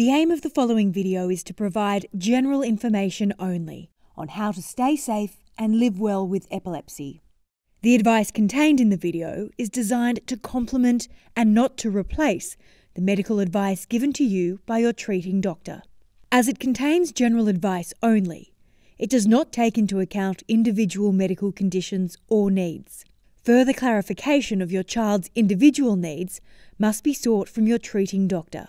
The aim of the following video is to provide general information only on how to stay safe and live well with epilepsy. The advice contained in the video is designed to complement and not to replace the medical advice given to you by your treating doctor. As it contains general advice only, it does not take into account individual medical conditions or needs. Further clarification of your child's individual needs must be sought from your treating doctor.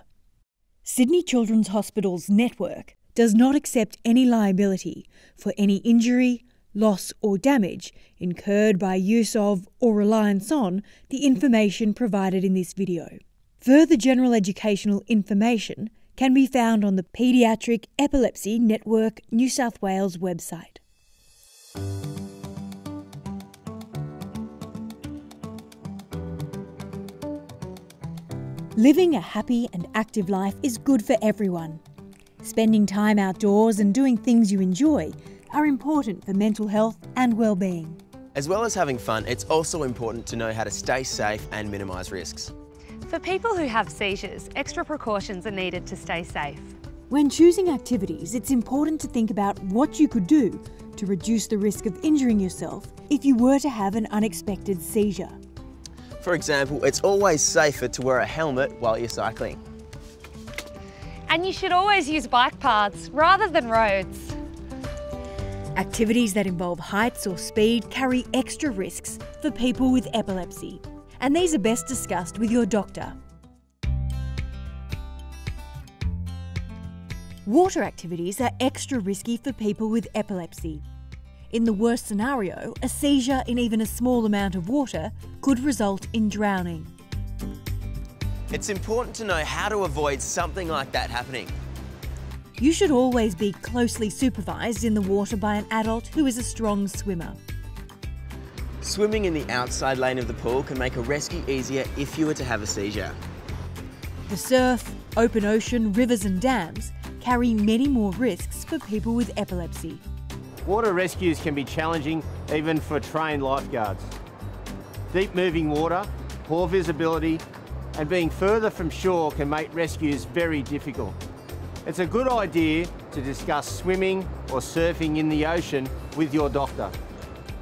Sydney Children's Hospital's network does not accept any liability for any injury, loss, or damage incurred by use of or reliance on the information provided in this video. Further general educational information can be found on the Paediatric Epilepsy Network New South Wales website. Living a happy and active life is good for everyone. Spending time outdoors and doing things you enjoy are important for mental health and well-being. As well as having fun, it's also important to know how to stay safe and minimise risks. For people who have seizures, extra precautions are needed to stay safe. When choosing activities, it's important to think about what you could do to reduce the risk of injuring yourself if you were to have an unexpected seizure. For example, it's always safer to wear a helmet while you're cycling. And you should always use bike paths rather than roads. Activities that involve heights or speed carry extra risks for people with epilepsy, and these are best discussed with your doctor. Water activities are extra risky for people with epilepsy. In the worst scenario, a seizure in even a small amount of water could result in drowning. It's important to know how to avoid something like that happening. You should always be closely supervised in the water by an adult who is a strong swimmer. Swimming in the outside lane of the pool can make a rescue easier if you were to have a seizure. The surf, open ocean, rivers and dams carry many more risks for people with epilepsy. Water rescues can be challenging even for trained lifeguards. Deep moving water, poor visibility and being further from shore can make rescues very difficult. It's a good idea to discuss swimming or surfing in the ocean with your doctor.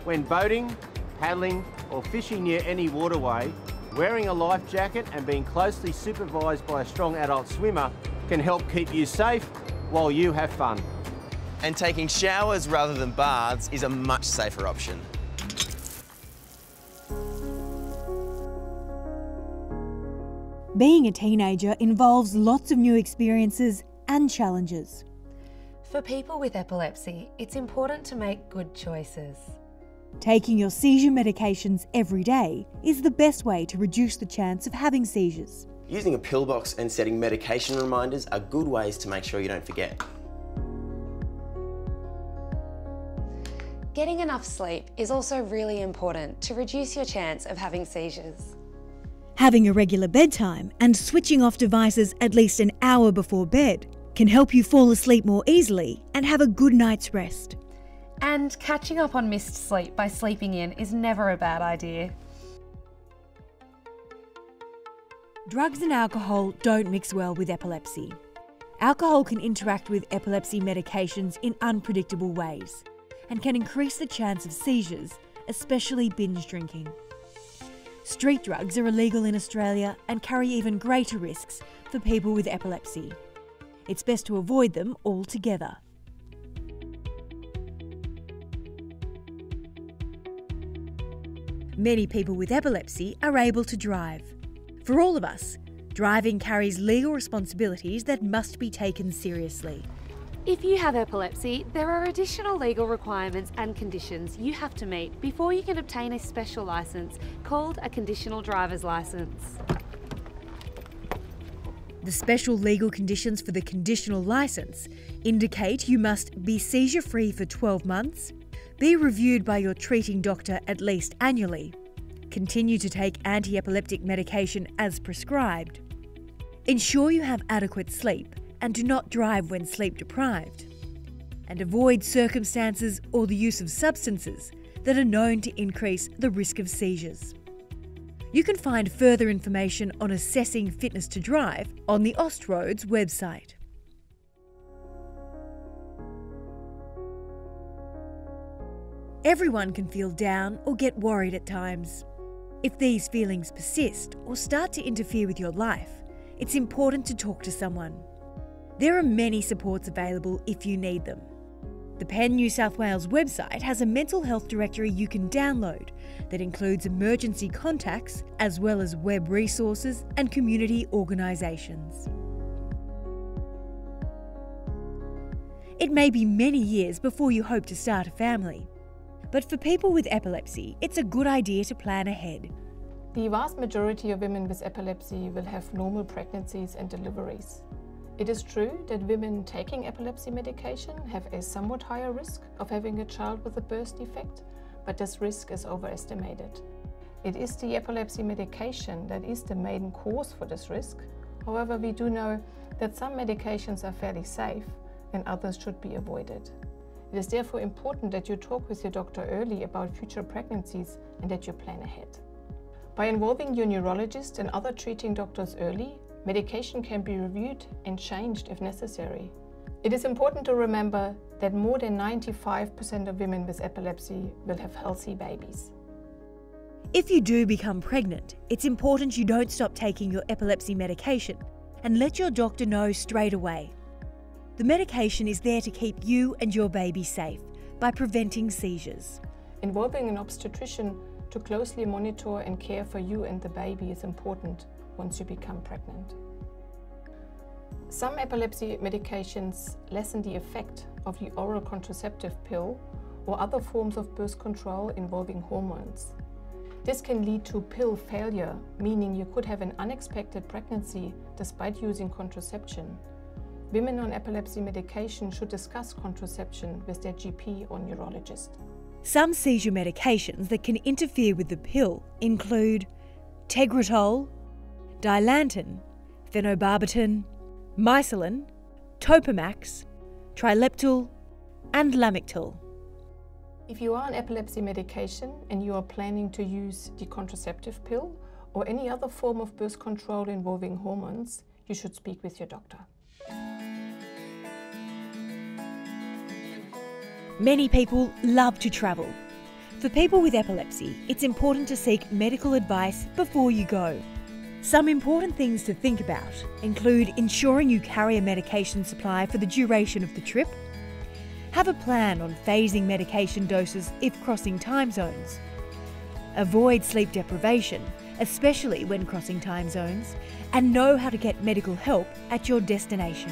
When boating, paddling or fishing near any waterway, wearing a life jacket and being closely supervised by a strong adult swimmer can help keep you safe while you have fun. And taking showers rather than baths is a much safer option. Being a teenager involves lots of new experiences and challenges. For people with epilepsy, it's important to make good choices. Taking your seizure medications every day is the best way to reduce the chance of having seizures. Using a pill box and setting medication reminders are good ways to make sure you don't forget. Getting enough sleep is also really important to reduce your chance of having seizures. Having a regular bedtime and switching off devices at least an hour before bed can help you fall asleep more easily and have a good night's rest. And catching up on missed sleep by sleeping in is never a bad idea. Drugs and alcohol don't mix well with epilepsy. Alcohol can interact with epilepsy medications in unpredictable ways and can increase the chance of seizures, especially binge drinking. Street drugs are illegal in Australia and carry even greater risks for people with epilepsy. It's best to avoid them altogether. Many people with epilepsy are able to drive. For all of us, driving carries legal responsibilities that must be taken seriously. If you have epilepsy, there are additional legal requirements and conditions you have to meet before you can obtain a special licence called a conditional driver's licence. The special legal conditions for the conditional licence indicate you must be seizure free for 12 months, be reviewed by your treating doctor at least annually, continue to take anti epileptic medication as prescribed, ensure you have adequate sleep and do not drive when sleep deprived. And avoid circumstances or the use of substances that are known to increase the risk of seizures. You can find further information on assessing fitness to drive on the Austroads website. Everyone can feel down or get worried at times. If these feelings persist or start to interfere with your life, it's important to talk to someone. There are many supports available if you need them. The PEN New South Wales website has a mental health directory you can download that includes emergency contacts as well as web resources and community organisations. It may be many years before you hope to start a family, but for people with epilepsy, it's a good idea to plan ahead. The vast majority of women with epilepsy will have normal pregnancies and deliveries. It is true that women taking epilepsy medication have a somewhat higher risk of having a child with a birth defect, but this risk is overestimated. It is the epilepsy medication that is the main cause for this risk. However, we do know that some medications are fairly safe and others should be avoided. It is therefore important that you talk with your doctor early about future pregnancies and that you plan ahead. By involving your neurologist and other treating doctors early, Medication can be reviewed and changed if necessary. It is important to remember that more than 95% of women with epilepsy will have healthy babies. If you do become pregnant, it's important you don't stop taking your epilepsy medication and let your doctor know straight away. The medication is there to keep you and your baby safe by preventing seizures. Involving an obstetrician to closely monitor and care for you and the baby is important once you become pregnant. Some epilepsy medications lessen the effect of the oral contraceptive pill or other forms of birth control involving hormones. This can lead to pill failure, meaning you could have an unexpected pregnancy despite using contraception. Women on epilepsy medication should discuss contraception with their GP or neurologist. Some seizure medications that can interfere with the pill include Tegretol, Dilantin, phenobarbital, Mysoline, Topamax, Trileptal, and Lamictal. If you are on epilepsy medication and you are planning to use the contraceptive pill or any other form of birth control involving hormones, you should speak with your doctor. Many people love to travel. For people with epilepsy, it's important to seek medical advice before you go. Some important things to think about include ensuring you carry a medication supply for the duration of the trip, have a plan on phasing medication doses if crossing time zones, avoid sleep deprivation, especially when crossing time zones, and know how to get medical help at your destination.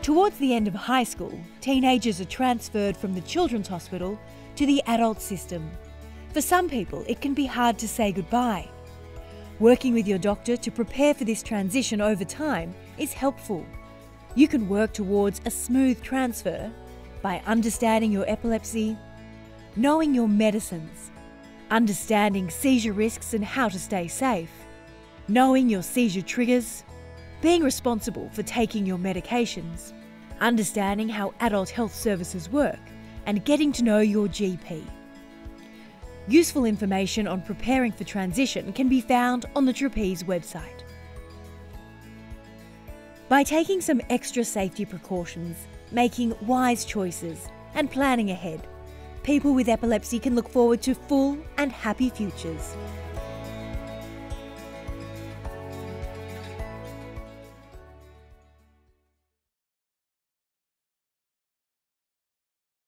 Towards the end of high school, teenagers are transferred from the children's hospital to the adult system. For some people, it can be hard to say goodbye. Working with your doctor to prepare for this transition over time is helpful. You can work towards a smooth transfer by understanding your epilepsy, knowing your medicines, understanding seizure risks and how to stay safe, knowing your seizure triggers, being responsible for taking your medications, understanding how adult health services work, and getting to know your GP. Useful information on preparing for transition can be found on the Trapeze website. By taking some extra safety precautions, making wise choices, and planning ahead, people with epilepsy can look forward to full and happy futures.